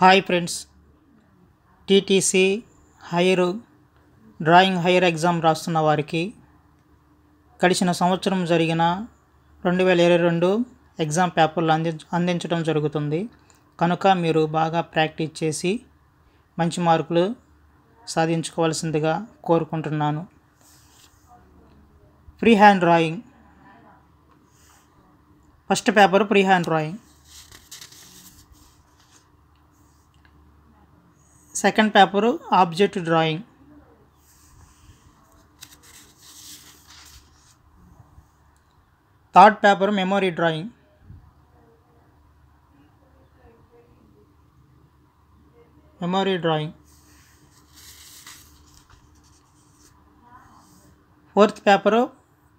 Hi friends TTC higher drawing higher exam రాస్తున్న వారికి గడిచిన సంవత్సరం జరిగిన రెండు వేల ఇరవై రెండు ఎగ్జామ్ పేపర్లు అంది అందించడం జరుగుతుంది. కనుక మీరు బాగా ప్రాక్టీస్ చేసి మంచి మార్కులు సాధించుకోవాల్సిందిగా కోరుకుంటున్నాను. Free hand drawing first paper free hand drawing second paper object drawing third paper memory drawing memory drawing fourth paper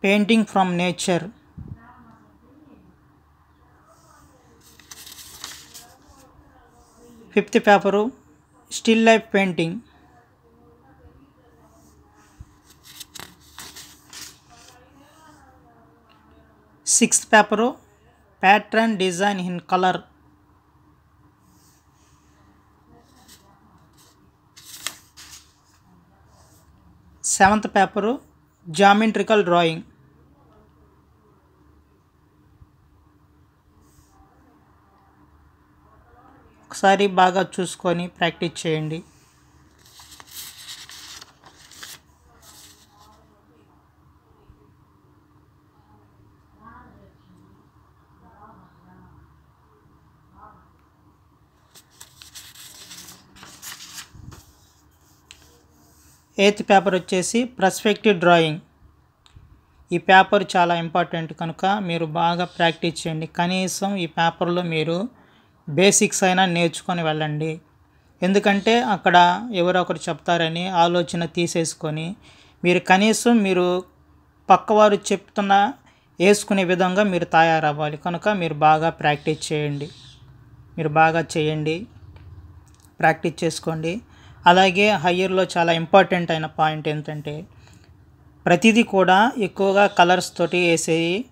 painting from nature fifth paper still life painting sixth paper pattern design in colour seventh paper geometrical drawing ఒకసారి బాగా చూసుకొని practice చేయండి. Eighth paper వచ్చేసి perspective drawing. ఈ paper చాలా important కనుక మీరు బాగా ప్రాక్టీస్ చేయండి. కనీసం ఈ పేపర్లో మీరు బేసిక్స్ అయినా నేర్చుకొని వెళ్ళండి. ఎందుకంటే అక్కడ ఎవరో ఒకరు చెప్తారని ఆలోచన తీసేసుకొని మీరు కనీసం మీరు పక్కవారు చెప్తున్న వేసుకునే విధంగా మీరు తయారవ్వాలి. కనుక మీరు బాగా ప్రాక్టీస్ చేయండి. మీరు బాగా చేయండి. ప్రాక్టీస్ చేసుకోండి. అలాగే హయ్యర్లో చాలా ఇంపార్టెంట్ అయిన పాయింట్ ఏంటంటే ప్రతిదీ కూడా ఎక్కువగా కలర్స్ తోటి వేసేవి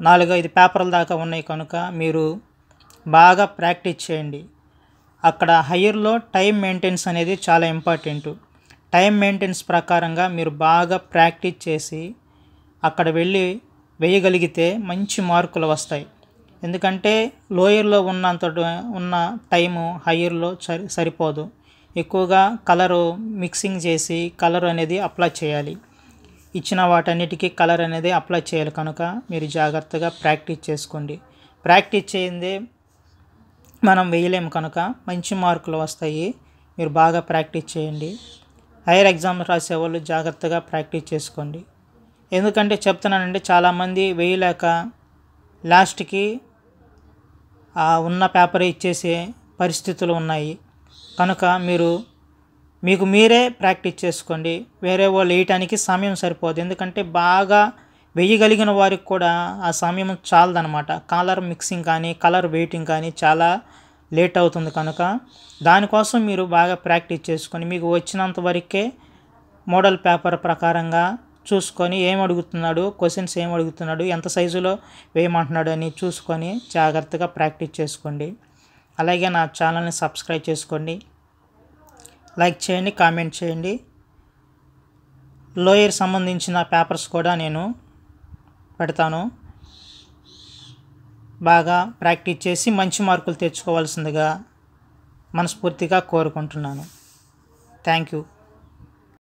నాలుగైదు పేపర్ల దాకా ఉన్నాయి కనుక మీరు బాగా ప్రాక్టీస్ చేయండి. అక్కడ హయ్యర్లో టైం మెయింటెన్స్ అనేది చాలా ఇంపార్టెంట్. టైం మెయింటెన్స్ ప్రకారంగా మీరు బాగా ప్రాక్టీస్ చేసి అక్కడ వెళ్ళి వేయగలిగితే మంచి మార్కులు వస్తాయి. ఎందుకంటే లోయర్లో ఉన్నంత ఉన్న టైము హయ్యర్లో సరి సరిపోదు. ఎక్కువగా కలరు మిక్సింగ్ చేసి కలర్ అనేది అప్లై చేయాలి. ఇచ్చిన వాటన్నిటికీ కలర్ అనేది అప్లై చేయాలి కనుక మీరు జాగ్రత్తగా ప్రాక్టీస్ చేసుకోండి. ప్రాక్టీస్ చేయందే మనం వేయలేము కనుక మంచి మార్కులు వస్తాయి. మీరు బాగా ప్రాక్టీస్ చేయండి. హైయర్ ఎగ్జామ్ రాసేవాళ్ళు జాగ్రత్తగా ప్రాక్టీస్ చేసుకోండి. ఎందుకంటే చెప్తున్నానంటే చాలామంది వేయలేక లాస్ట్కి ఉన్న పేపర్ ఇచ్చేసే పరిస్థితులు ఉన్నాయి. కనుక మీరు మీకు మీరే ప్రాక్టీస్ చేసుకోండి. వేరే వాళ్ళు వేయటానికి సమయం సరిపోదు. ఎందుకంటే బాగా వేయగలిగిన వారికి కూడా ఆ సమయం చాలదనమాట కలర్ మిక్సింగ్ కానీ కలర్ వెయిటింగ్ కానీ చాలా లేట్ అవుతుంది కనుక దానికోసం మీరు బాగా ప్రాక్టీస్ చేసుకొని మీకు వచ్చినంత వరకే మోడల్ పేపర్ ప్రకారంగా చూసుకొని ఏం అడుగుతున్నాడు క్వశ్చన్స్ ఏం అడుగుతున్నాడు ఎంత సైజులో వేయమంటున్నాడు అని చూసుకొని జాగ్రత్తగా ప్రాక్టీస్ చేసుకోండి. అలాగే నా ఛానల్ని సబ్స్క్రైబ్ చేసుకోండి. లైక్ చేయండి కామెంట్ చేయండి. లోయర్ సంబంధించిన పేపర్స్ కూడా నేను పెడతాను. బాగా ప్రాక్టీస్ చేసి మంచి మార్కులు తెచ్చుకోవాల్సిందిగా మనస్ఫూర్తిగా కోరుకుంటున్నాను. Thank you.